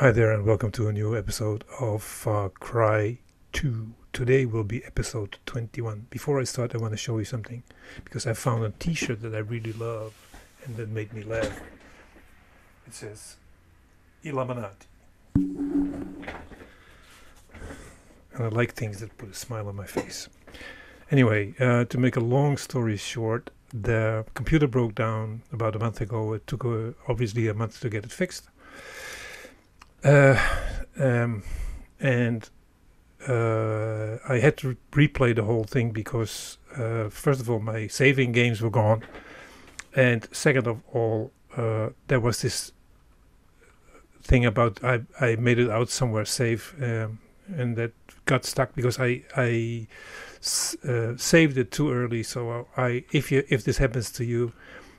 Hi there, and welcome to a new episode of Far Cry 2. Today will be episode 21. Before I start, I want to show you something because I found a t shirt that I really love and that made me laugh. It says Illuminati. And I like things that put a smile on my face. Anyway, uh, to make a long story short, the computer broke down about a month ago. It took uh, obviously a month to get it fixed uh, um, and uh, I had to replay the whole thing because, uh, first of all, my saving games were gone, and second of all, uh, there was this thing about I I made it out somewhere safe, um, and that got stuck because I I uh, saved it too early. So I if you if this happens to you,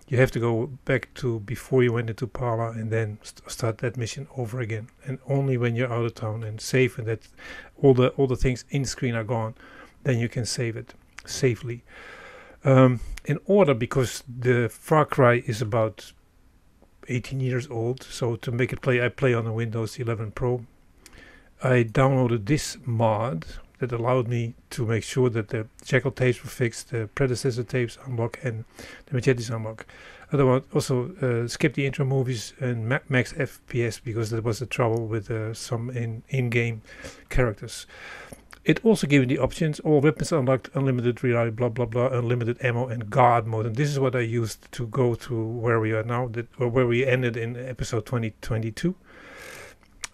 you have to go back to before you went into Pala and then st- start that mission over again. And only when you're out of town and safe and that all the all the things in screen are gone, then you can save it safely. Um, in order, because the Far Cry is about 18 years old, so to make it play, I play on a Windows 11 Pro. I downloaded this mod that allowed me to make sure that the Jackal tapes were fixed, the predecessor tapes unlock, and the Machetes unlock. Otherwise, also uh, skip the intro movies and ma- max FPS because there was a trouble with uh, some in in-game characters. It also gave me the options: all weapons unlocked, unlimited reload, blah blah blah, unlimited ammo, and guard mode. And this is what I used to go to where we are now, that where we ended in episode 2022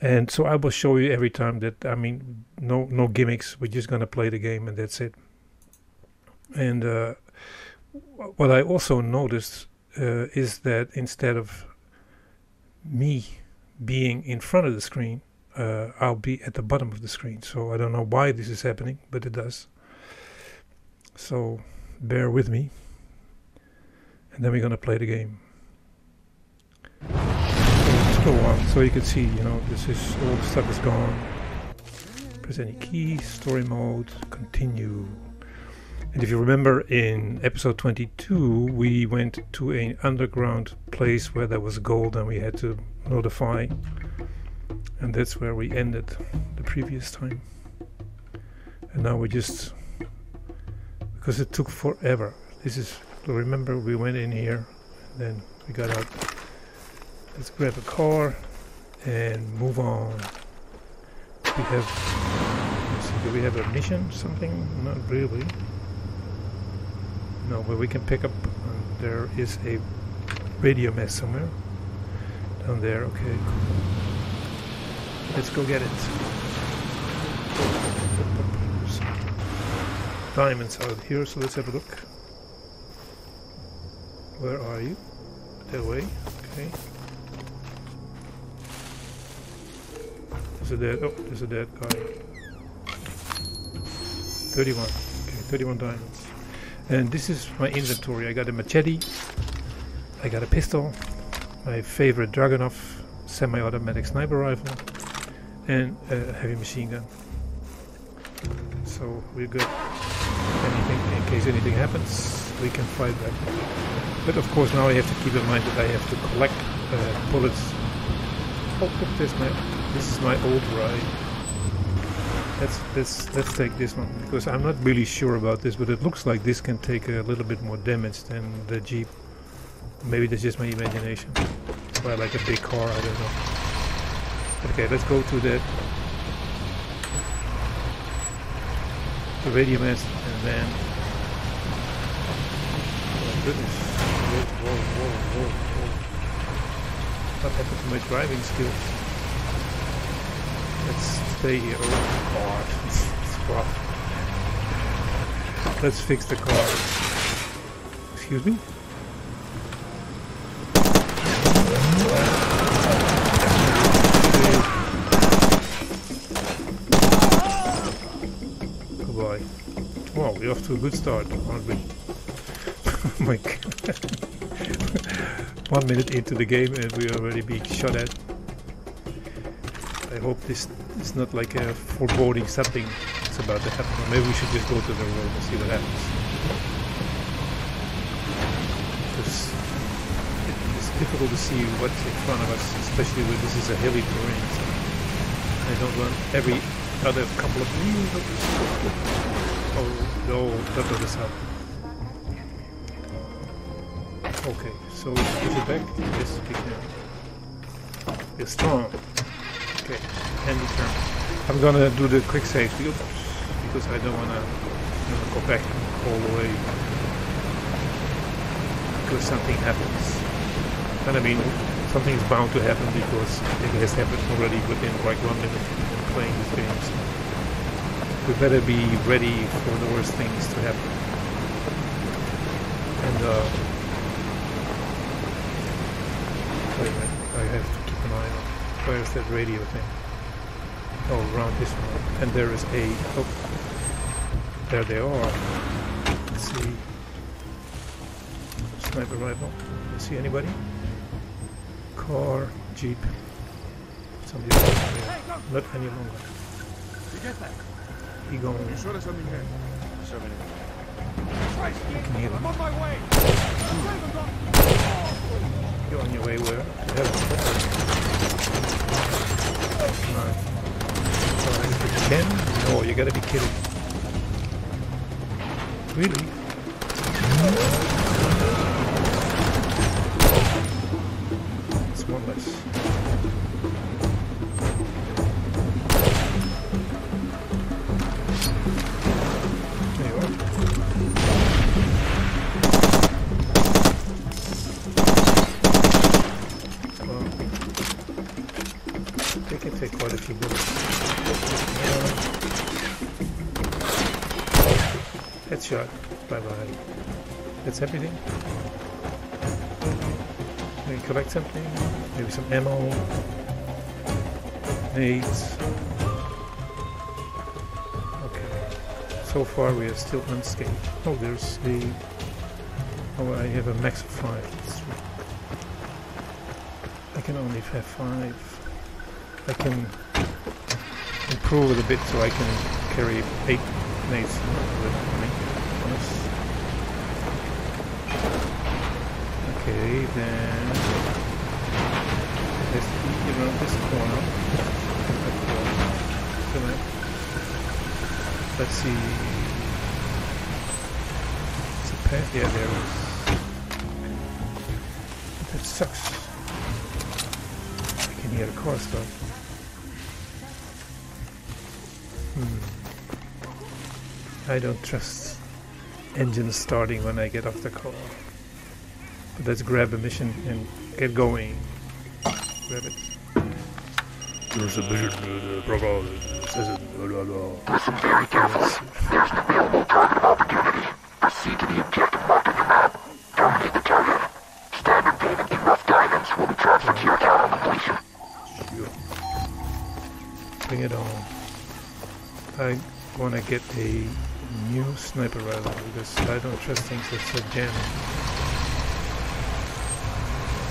and so I will show you every time that I mean no no gimmicks. We're just gonna play the game and that's it. And uh, what I also noticed uh, is that instead of me being in front of the screen uh, I'll be at the bottom of the screen. So I don't know why this is happening but it does. So bear with me. And then we're gonna play the game one so you can see you know this is all the stuff is gone. Press any key story mode continue. And if you remember in episode 22 we went to an underground place where there was gold and we had to notify. And that's where we ended the previous time. And now we just because it took forever. This is remember we went in here and then we got out Let's grab a car and move on. We have, see, do we have a mission, something? Not really. No, but we can pick up, uh, there is a radio mast somewhere. Down there, okay. Let's go get it. Diamonds out here, so let's have a look. Where are you? That way, okay. There's a dead, oh, there's a dead guy. 31, okay, 31 diamonds. And this is my inventory. I got a machete, I got a pistol, my favorite Dragunov semi-automatic sniper rifle, and a heavy machine gun. So we're good. Anything, in case anything happens, we can fight back. But of course now I have to keep in mind that I have to collect uh, bullets. Oh, look, there's my this is my old ride. Let's let's let's take this one because I'm not really sure about this, but it looks like this can take a little bit more damage than the Jeep. Maybe that's just my imagination. Or like a big car, I don't know. Okay, let's go to that the radio mast and then oh goodness. Whoa, whoa, whoa. What happened to my driving skills? Let's stay here. Oh god, it's rough. Let's fix the car. Excuse me? Goodbye. Wow, we're off to a good start, aren't we? oh my god. One minute into the game and we're already being shot at. I hope this is not like a foreboding something is about to happen. Maybe we should just go to the road and see what happens. Because it's difficult to see what's in front of us, especially when this is a hilly terrain. So. I don't want every other couple of Oh no, that doesn't sound. Okay, so is it back? Yes, we can. You're strong. Okay, and turn. I'm gonna do the quick save because I don't wanna go back all the way because something happens. And I mean, something is bound to happen because it has happened already within like one minute of playing this game. So we better be ready for the worst things to happen. And uh, I have to keep an eye on where's that radio thing. Oh, around this one. And there is a oh, there they are. Let's see. Sniper rifle. See anybody? Car, jeep. Somebody else there. Not any longer. You get that? He going. You sure there's something here? So many. Christ, can hear I'm on my way. Hmm. You're on your way where? Alright. Alright, if you can. No, you gotta be kidding. Really? Can take quite a few bullets. Headshot. Bye bye. That's everything. Maybe collect something. Maybe some ammo. Nades. Okay. So far we are still unscathed. Oh, there's the. Oh, I have a max of five. I can only have five. I can improve it a bit so I can carry eight nades. Okay, then it to be around this corner. Let's see. It's a path. Yeah, there is. That sucks. I can hear the car start. Hmm. I don't trust engine starting when I get off the car. But let's grab a mission and get going. Grab it. There's a mission, uh, program, it says it, blah, blah, blah. Listen very carefully. There's an available target opportunity. Proceed to the objective marked on your map. Dominate the target. Standard payment and rough diamonds will be transferred to your account on completion. Bring it on. I want to get a new sniper rifle because I don't trust things that are jammed.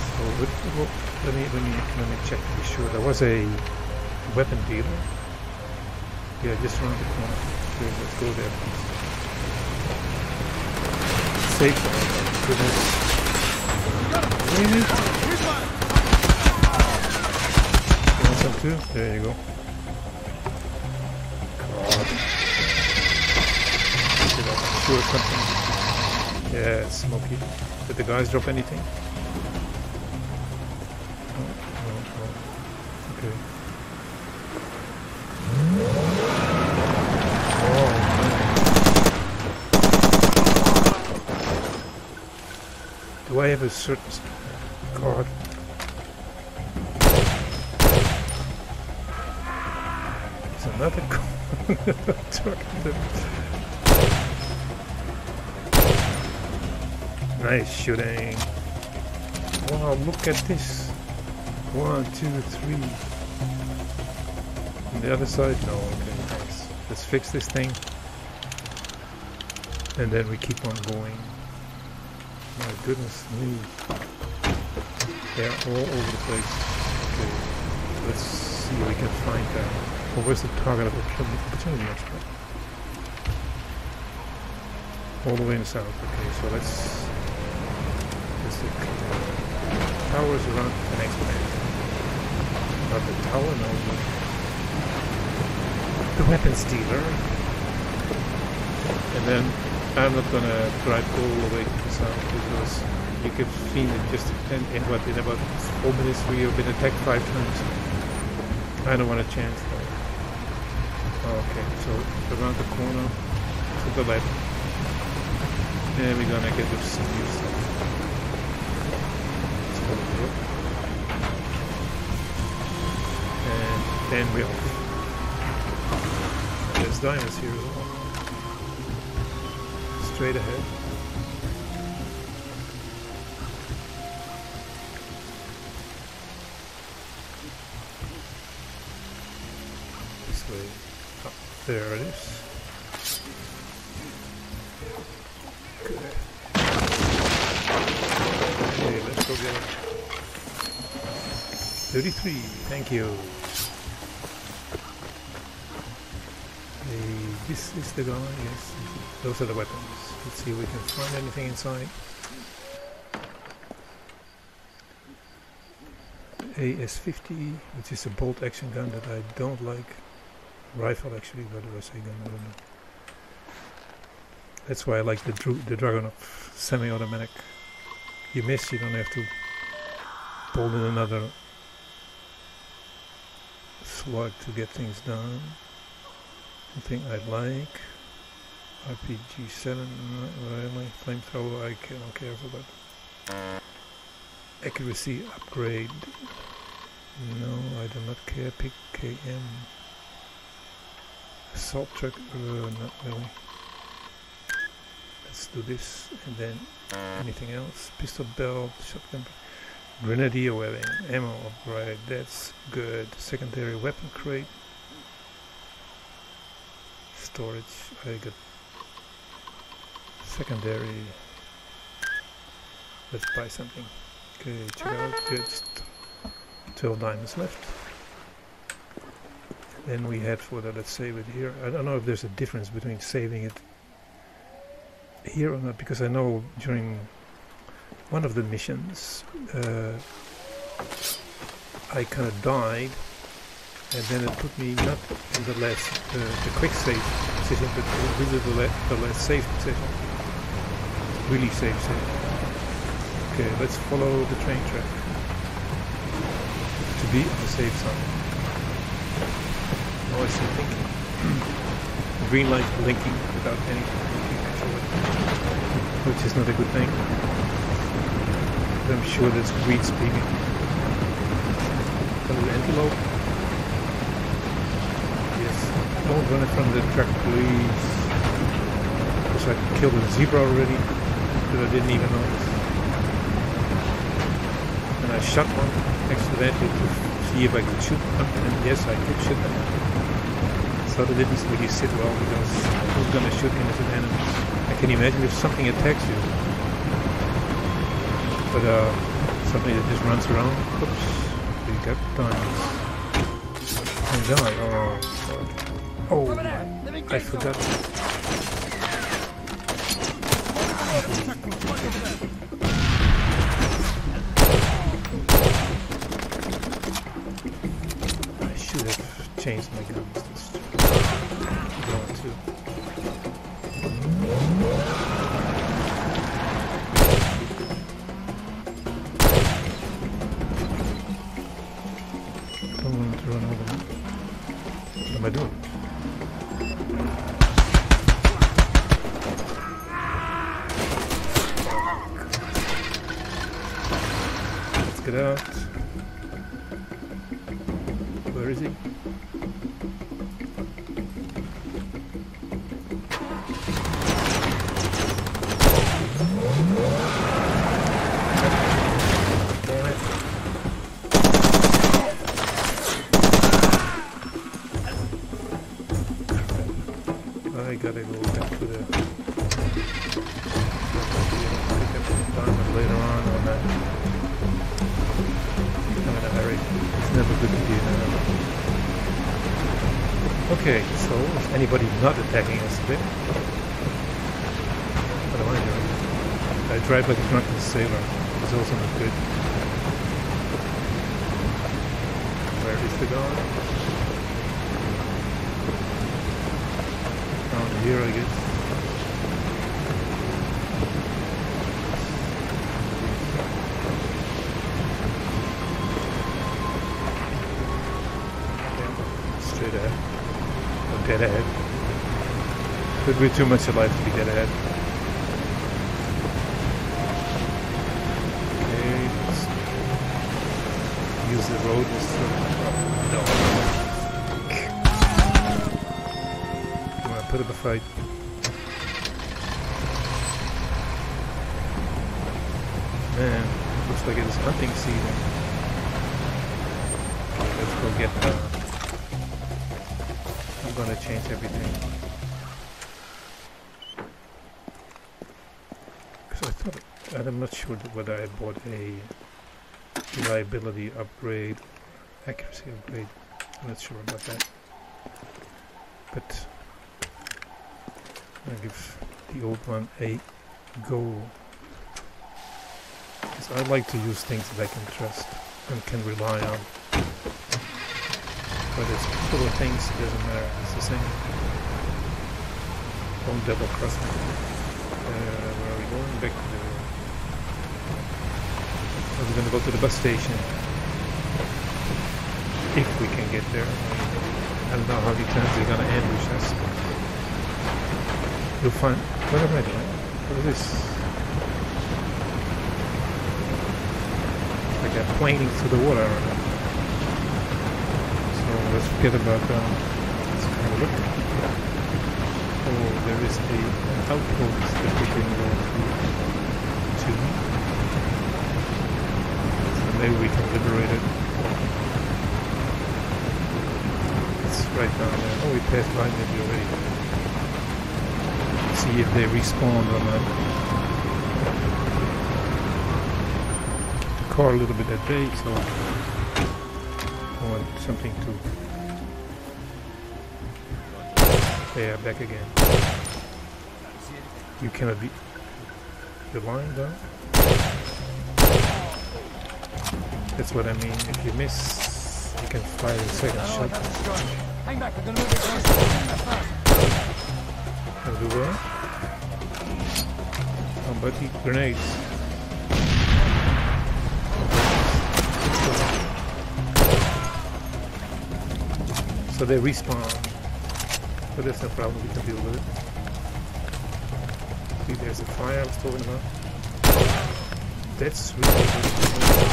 So let, me let me let me check to be sure. There was a weapon dealer. Yeah, just around the corner. Okay, let's go there. Safe. Oh, goodness. Really? You want some too? There you go. Sure something? Yeah, smoky. Did the guys drop anything? Okay. Do I have a certain card? There's another card. Nice shooting. Wow, look at this. One, two, three. On the other side? No, okay, nice. Let's fix this thing. And then we keep on going. My goodness me. They're all over the place. Okay, let's see if we can find. Or where's the target of opportunity opportunity? All the way in the south. Okay, so let's. Let's. Towers around the next man. Not the tower, no. The weapons dealer. And then I'm not gonna drive all the way to the south because you can feel it just in, in what in about four minutes we have been attacked five times. I don't want a chance though. Okay, so around the corner to the left. And we're gonna get some new stuff. Let's go here. And we're off. There's diamonds here as well. Straight ahead. This way. There it is. Good. Okay, let's go get it. 33, thank you. Hey, this is the guy, yes. Those are the weapons. Let's see if we can find anything inside. AS-50, which is a bolt action gun that I don't like. Rifle actually, but it was a gun, I don't know. That's why I like the, the Dragunov semi-automatic. You miss, you don't have to pull in another slug to get things done. I like. RPG 7, not really. Flamethrower, I don't care for that. Accuracy upgrade. No, I do not care. PKM. Assault truck, uh, not really. Let's do this and then anything else. Pistol belt, shotgun. Grenadier webbing, ammo upgrade, that's good. Secondary weapon crate. Storage, I got secondary. Let's buy something. Okay, check out, just 12 diamonds left. Then we head for the, let's save it here. I don't know if there's a difference between saving it here or not, because I know during one of the missions uh, I kind of died and then it put me not in the last uh, the quick save position but really the, la the last safe position really safe save. Okay let's follow the train track to be on the safe side. Oh I see blinking green light blinking without any blinking actually which is not a good thing. I'm sure that's. A little antelope. Don't run in front of the truck, please. Because I killed a zebra already that I didn't even notice. And I shot one accidentally to see if I could shoot them. And yes, I could shoot them. So that didn't really sit well because who's gonna shoot innocent enemies? I can imagine if something attacks you, but uh, something that just runs around. Oops, we got diamonds. And die. Oh, oh, I forgot. I should have changed my guns. To the later on. I'm in a hurry. It's never good to be in a hurry. Okay, so is anybody not attacking us today? What am I doing? I drive like a drunken sailor. It's also not good. Where is the guy? Here, I guess. Straight ahead. Or dead ahead. Could be too much alive to be dead ahead. Okay, use the road put up a fight. Man, looks like it is hunting season. Let's go get the. I'm gonna change everything. Because I thought, I'm not sure whether I bought a reliability upgrade, accuracy upgrade. I'm not sure about that. But I'll give the old one a go. Because I like to use things that I can trust and can rely on. But it's full of things, it doesn't matter. It's the same. Don't double cross me. Uh, where are we going? Back to the... Are we going to go to the bus station? If we can get there. I don't know how many times they're going to ambush us. You'll find... What am I doing? What is this? Like they're planing through the water. So let's forget about that. Let's kind of look. Oh, there is a, an outpost that we can go to. So maybe we can liberate it. It's right down there. Oh, we passed by maybe already. See if they respawn or not. car a little bit at bay, so I want something to. Yeah, back again. You cannot be. You're lying down? That's what I mean. If you miss, you can fire a second shot. Hang back, we're gonna. That. How about the grenades? So they respawn. But there's no problem, we can deal with it. See, there's a fire I was talking about. That's really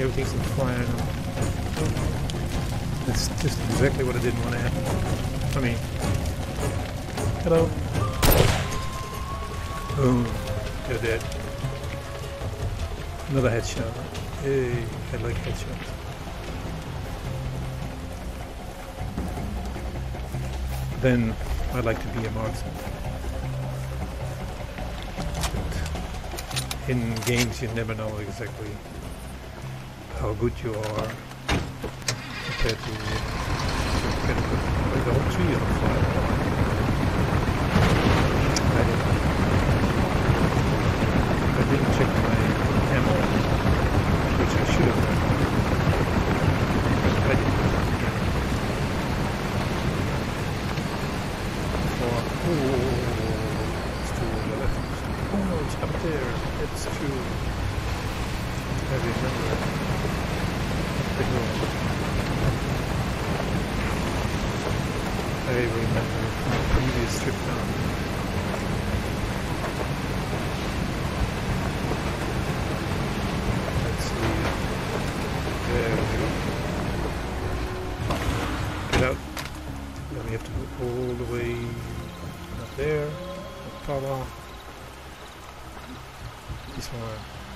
Everything's fire now. That's just exactly what I didn't want to happen. I mean, hello. Boom. You're dead. Another headshot. Hey, I like headshots. Then I'd like to be a marksman. In games, you never know exactly how good you are compared to the whole tree on fire. This one.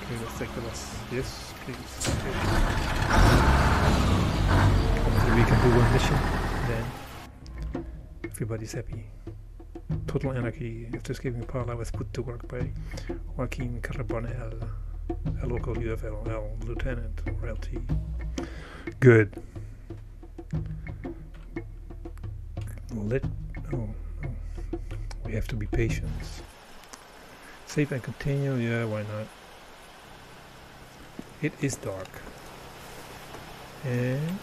Okay, let's take the bus. Yes, please. Hopefully we can do one mission. Then everybody's happy. Total Anarchy, after escaping Pala, was put to work by Joaquin Carbonell. a local UFLL lieutenant LT. Good. Let oh, oh, we have to be patient. Save and continue. Yeah, why not? It is dark. And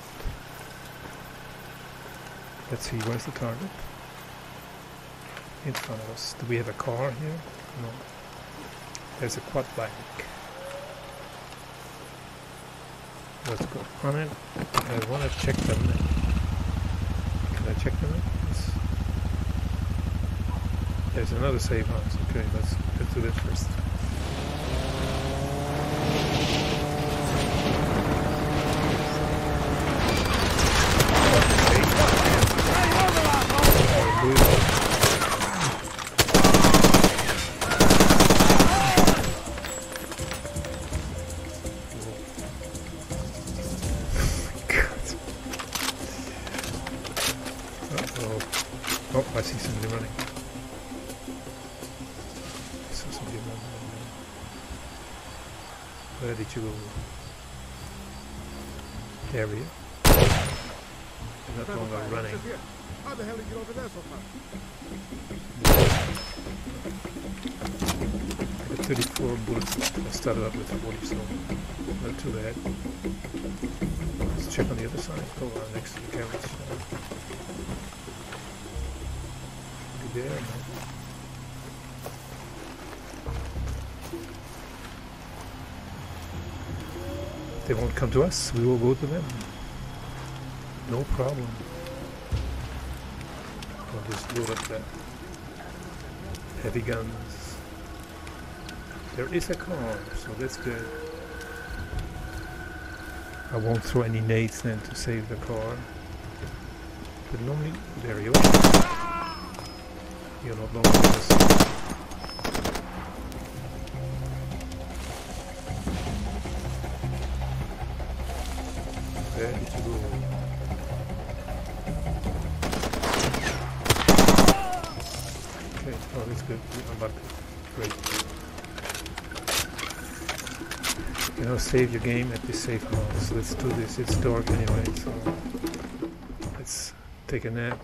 let's see, where's the target? In front of us. Do we have a car here? No. There's a quad bike. Let's go on it. I want to check the map. Can I check the map? There's another save house. Okay, let's get to that first. 34 bullets. I started out with 40, so not too bad. Let's check on the other side. Go uh, next to the carrots. Be there. They won't come to us. We will go to them. No problem. I'll just load up the heavy guns. There is a car, so that's good. I won't throw any nades then to save the car. But normally, there you are. You're not go? Okay, oh that's good. I'm back. Great. You know, save your game at the safe. So let's do this. It's dark anyway, so let's take a nap.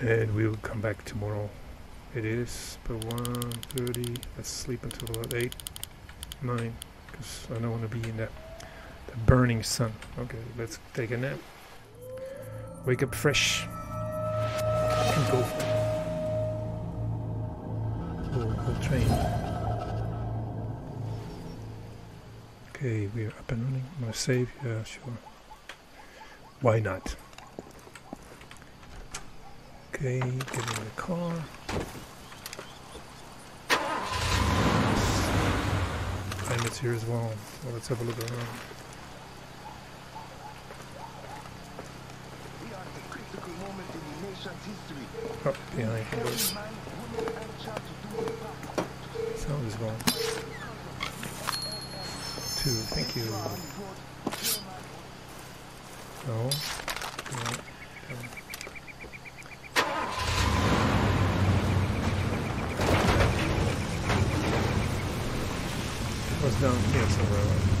And we'll come back tomorrow. It is about 1.30. Let's sleep until about 8, 9. Because I don't want to be in the, the burning sun. Okay, let's take a nap. Wake up fresh. Up. I'm gonna save. Yeah, sure. Why not? Okay, get in the car. And it's here as well. So let's have a look around. We are at a critical moment in the nation's history. Oh, behind Bear us. in mind, women and child to do their part. Sound is gone. Two, thank you. No. No. It was down here somewhere. Right?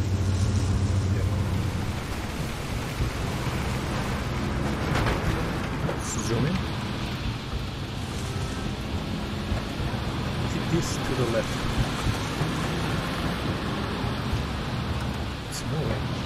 Zoom in. It is to the left. It's moving.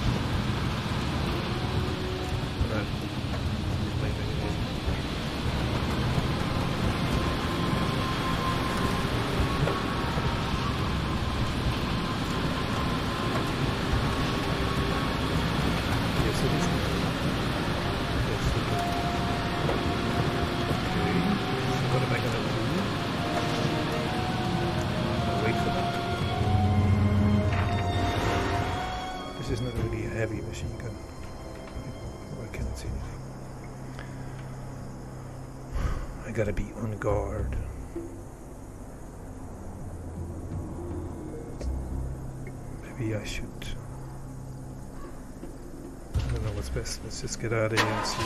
Guard. Maybe I should. I don't know what's best. Let's just get out of here and see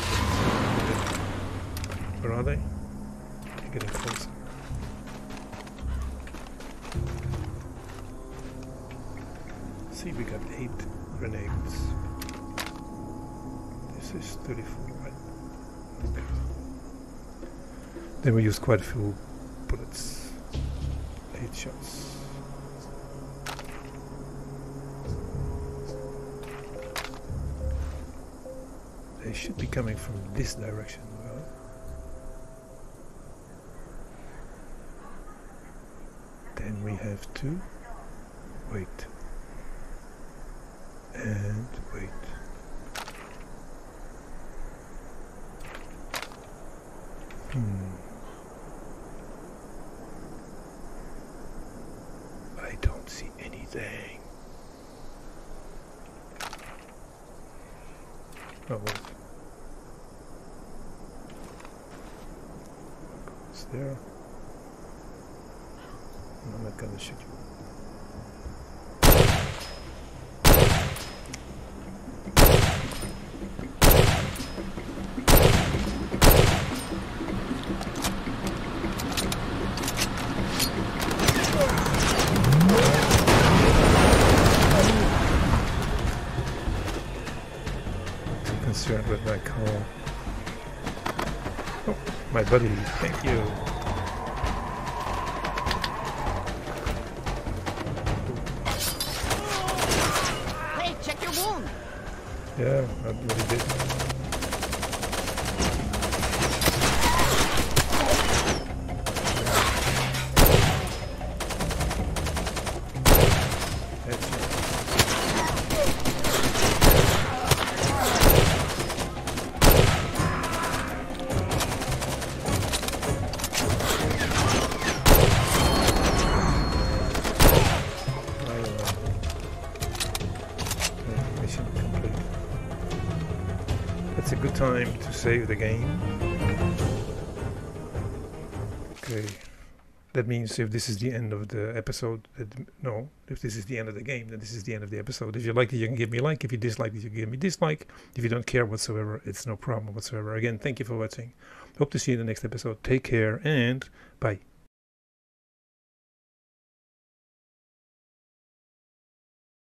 Where are they? They're getting closer. see, we got eight grenades. This is 34, right? Okay. Then we used quite a few bullets. Eight shots. They should be coming from this direction. Then we have to wait Oh. I'm not gonna shoot you. Thank you. Save the game. Okay. That means if this is the end of the episode, that, no, if this is the end of the game, then this is the end of the episode. If you like it, you can give me a like. If you dislike it, you can give me dislike. If you don't care whatsoever, it's no problem whatsoever. Again, thank you for watching. Hope to see you in the next episode. Take care and bye.